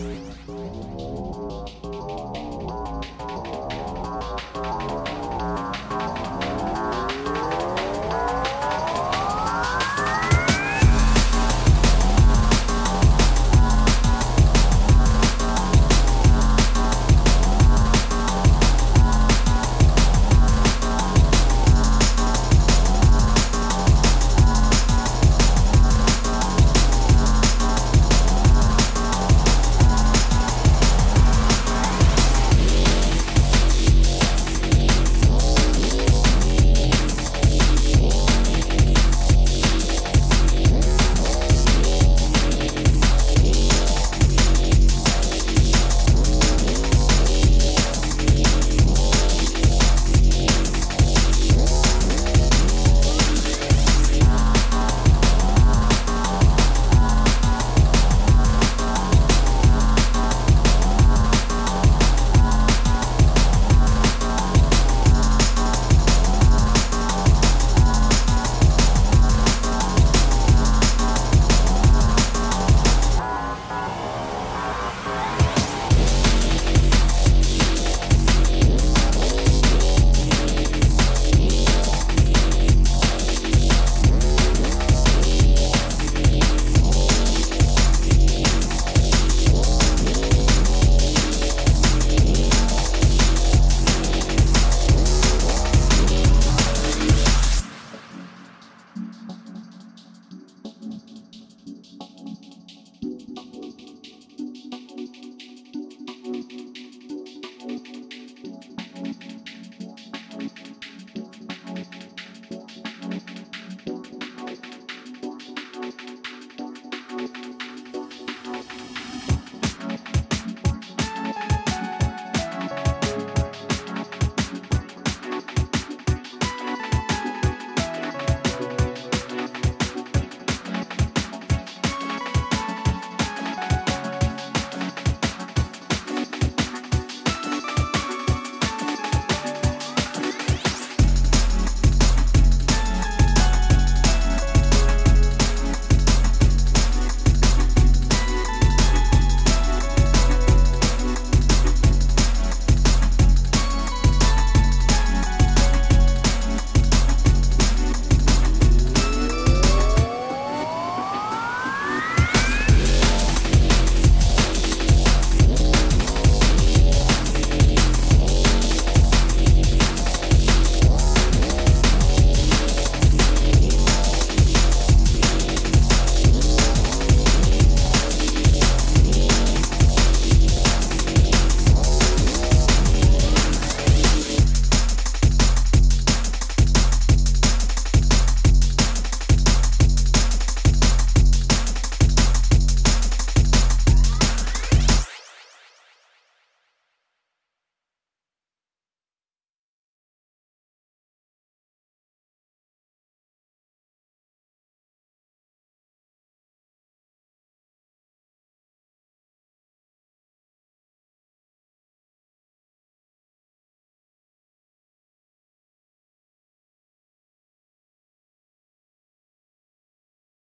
Música